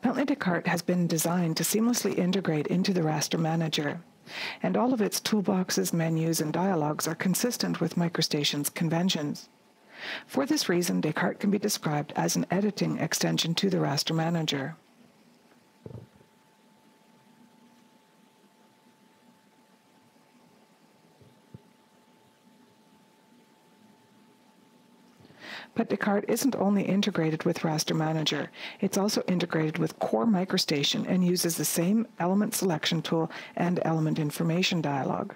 Bentley Descartes has been designed to seamlessly integrate into the Raster Manager, and all of its toolboxes, menus, and dialogues are consistent with MicroStation's conventions. For this reason, Descartes can be described as an editing extension to the Raster Manager. But Descartes isn't only integrated with Raster Manager, it's also integrated with Core MicroStation and uses the same element selection tool and element information dialog.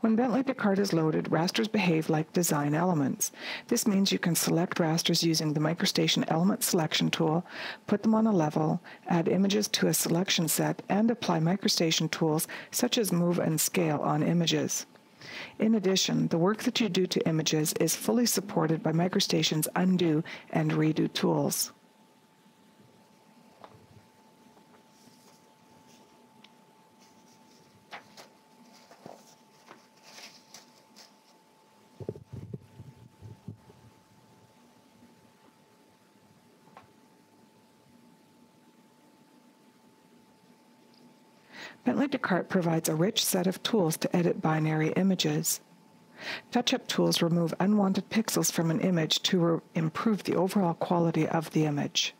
When Bentley Descartes is loaded, rasters behave like design elements. This means you can select rasters using the MicroStation element selection tool, put them on a level, add images to a selection set, and apply MicroStation tools such as move and scale on images. In addition, the work that you do to images is fully supported by MicroStation's undo and redo tools. Descartes provides a rich set of tools to edit binary images. Touch-up tools remove unwanted pixels from an image to improve the overall quality of the image.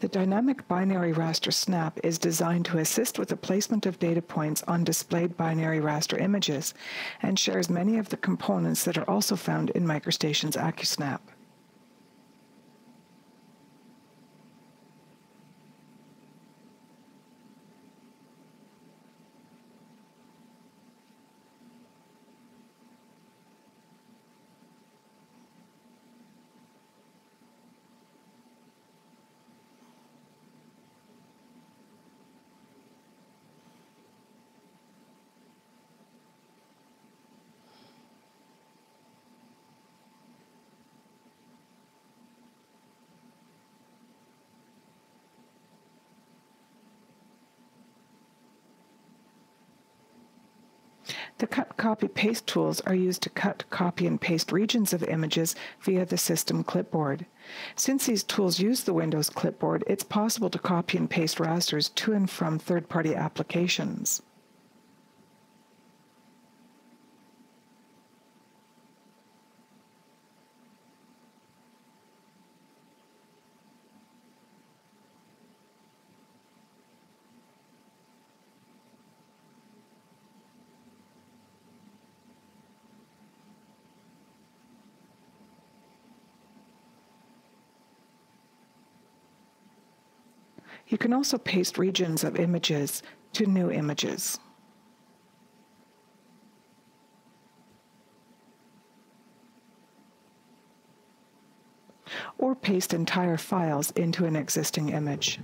The dynamic binary raster snap is designed to assist with the placement of data points on displayed binary raster images and shares many of the components that are also found in MicroStation's AccuSnap. The cut, copy, paste tools are used to cut, copy, and paste regions of images via the system clipboard. Since these tools use the Windows clipboard, it's possible to copy and paste rasters to and from third-party applications. You can also paste regions of images to new images. Or paste entire files into an existing image.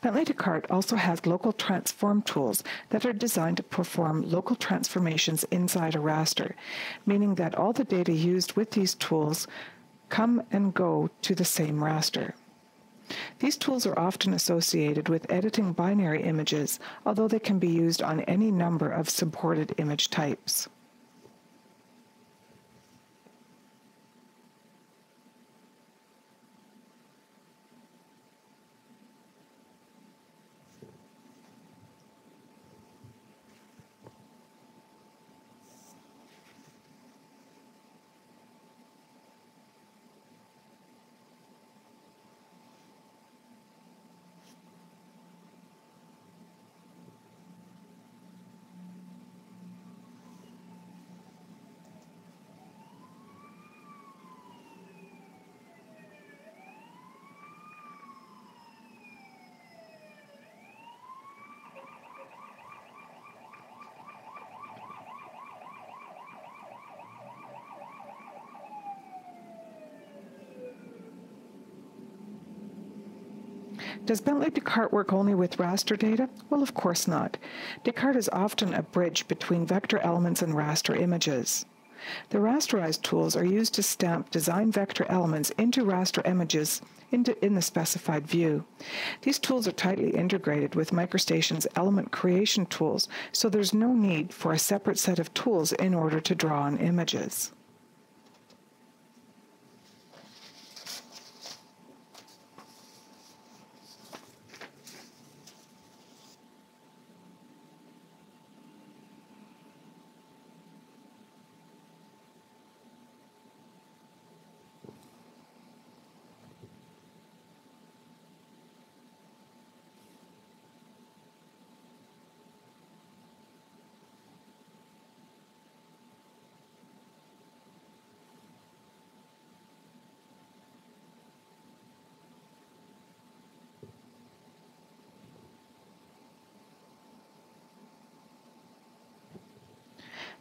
Bentley Descartes also has local transform tools that are designed to perform local transformations inside a raster, meaning that all the data used with these tools come and go to the same raster. These tools are often associated with editing binary images, although they can be used on any number of supported image types. Does Bentley Descartes work only with raster data? Well, of course not. Descartes is often a bridge between vector elements and raster images. The rasterized tools are used to stamp design vector elements into raster images into, in the specified view. These tools are tightly integrated with MicroStation's element creation tools, so there's no need for a separate set of tools in order to draw on images.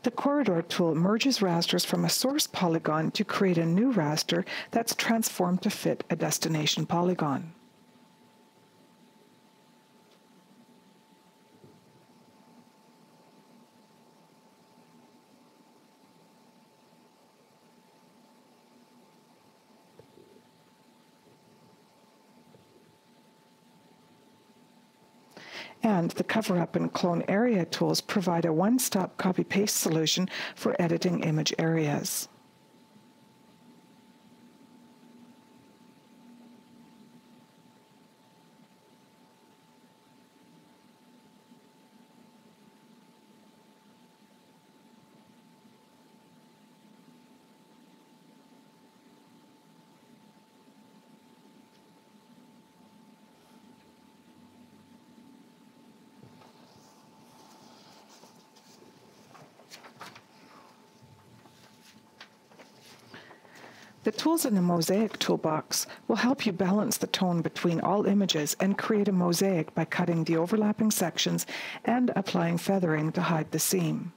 The corridor tool merges rasters from a source polygon to create a new raster that's transformed to fit a destination polygon. And the cover up and clone area tools provide a one-stop copy-paste solution for editing image areas. The tools in the Mosaic toolbox will help you balance the tone between all images and create a mosaic by cutting the overlapping sections and applying feathering to hide the seam.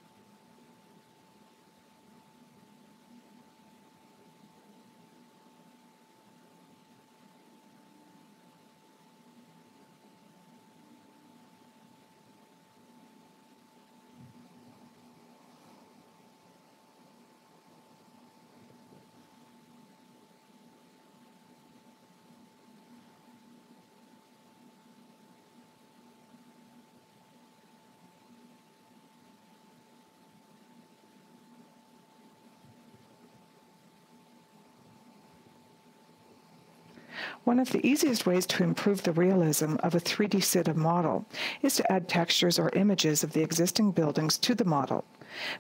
One of the easiest ways to improve the realism of a 3D city model is to add textures or images of the existing buildings to the model.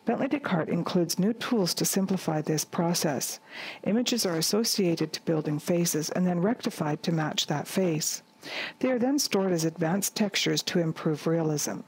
Bentley Descartes includes new tools to simplify this process. Images are associated to building faces and then rectified to match that face. They are then stored as advanced textures to improve realism.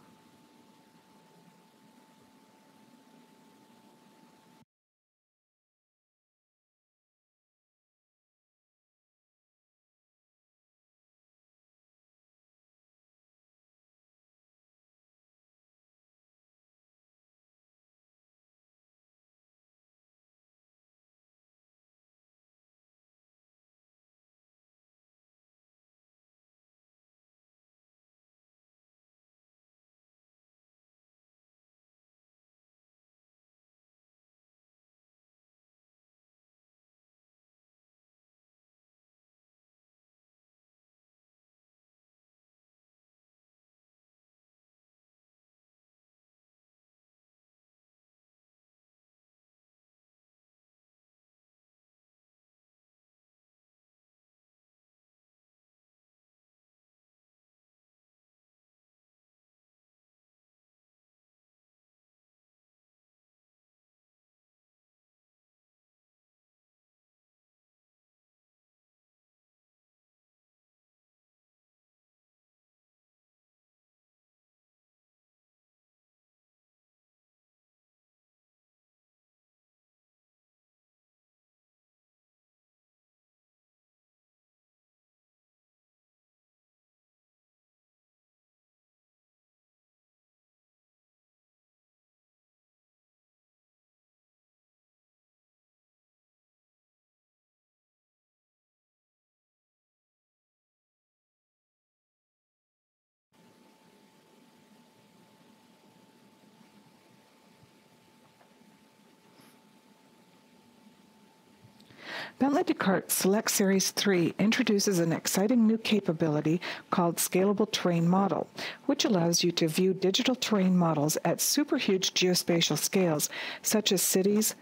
Bentley Descartes Select Series 3 introduces an exciting new capability called Scalable Terrain Model, which allows you to view digital terrain models at superhuge geospatial scales, such as cities,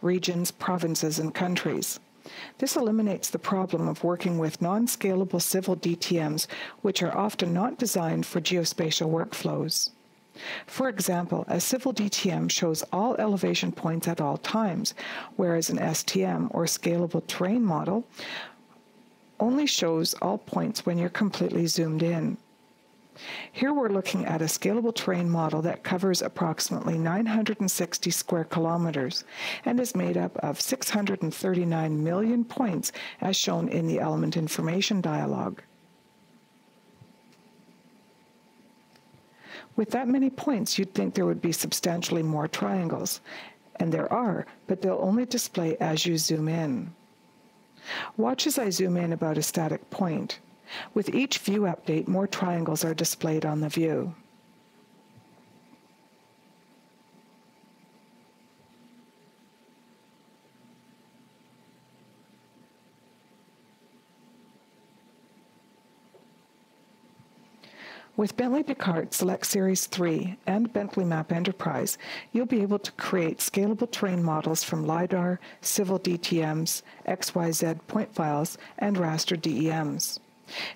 regions, provinces, and countries. This eliminates the problem of working with non-scalable civil DTMs, which are often not designed for geospatial workflows. For example, a civil DTM shows all elevation points at all times, whereas an STM, or Scalable Terrain Model, only shows all points when you're completely zoomed in. Here we're looking at a scalable terrain model that covers approximately 960 square kilometers and is made up of 639 million points as shown in the element information dialog. With that many points, you'd think there would be substantially more triangles. And there are, but they'll only display as you zoom in. Watch as I zoom in about a static point. With each view update, more triangles are displayed on the view. With Bentley Descartes Select Series 3 and Bentley Map Enterprise, you'll be able to create scalable terrain models from LiDAR, civil DTMs, XYZ point files, and raster DEMs.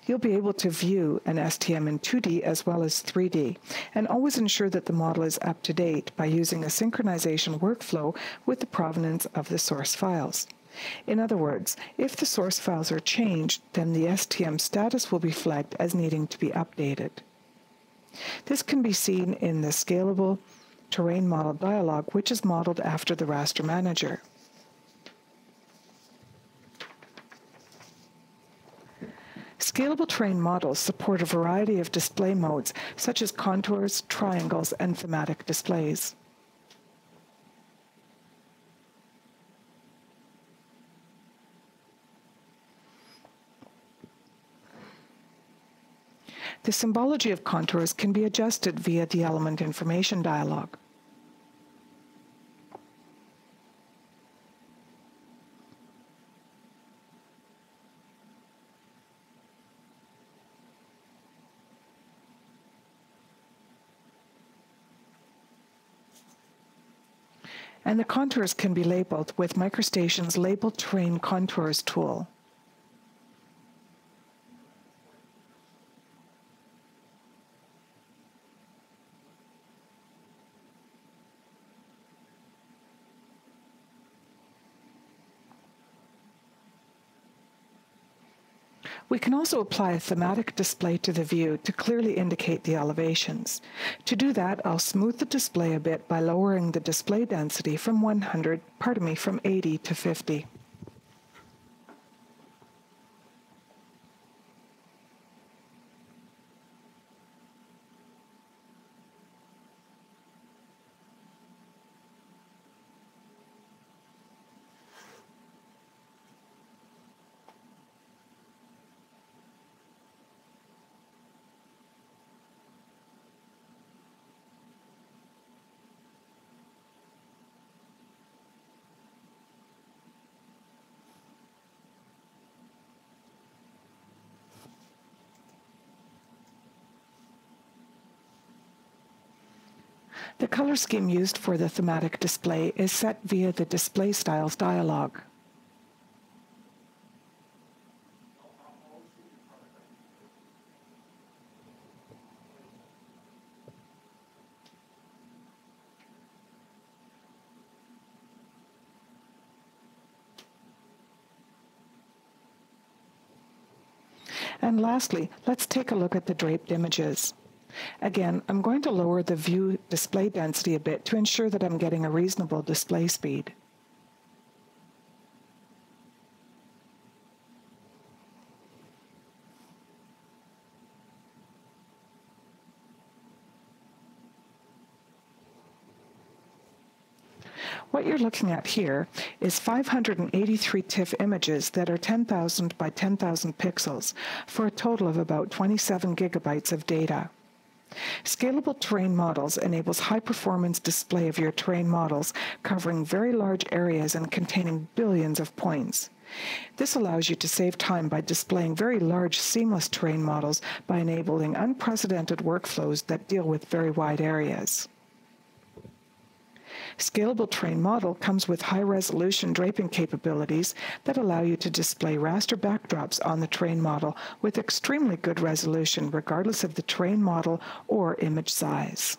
You'll be able to view an STM in 2D as well as 3D, and always ensure that the model is up to date by using a synchronization workflow with the provenance of the source files. In other words, if the source files are changed, then the STM status will be flagged as needing to be updated. This can be seen in the Scalable Terrain Model dialog, which is modeled after the raster manager. Scalable terrain models support a variety of display modes, such as contours, triangles, and thematic displays. The symbology of contours can be adjusted via the element information dialog. and the contours can be labeled with MicroStation's Label Terrain Contours tool. We can also apply a thematic display to the view to clearly indicate the elevations. To do that, I'll smooth the display a bit by lowering the display density from 100, pardon me, from 80 to 50. The color scheme used for the thematic display is set via the Display Styles dialog. And lastly, let's take a look at the draped images. Again, I'm going to lower the view display density a bit to ensure that I'm getting a reasonable display speed. What you're looking at here is 583 TIFF images that are 10,000 by 10,000 pixels for a total of about 27 gigabytes of data. Scalable terrain models enables high performance display of your terrain models covering very large areas and containing billions of points. This allows you to save time by displaying very large seamless terrain models by enabling unprecedented workflows that deal with very wide areas. Scalable Terrain Model comes with high-resolution draping capabilities that allow you to display raster backdrops on the terrain model with extremely good resolution regardless of the terrain model or image size.